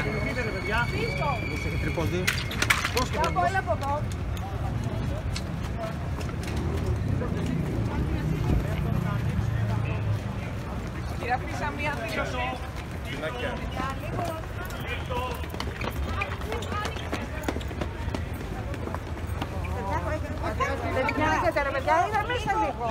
παιδιά. Πώς έχει τρυπωθεί. Πώς και Από έλα από εδώ. Κύριε Φίσα, μία δήλωση. Δεν βγαίνετε ρε παιδιά, είναι μέσα λίγο.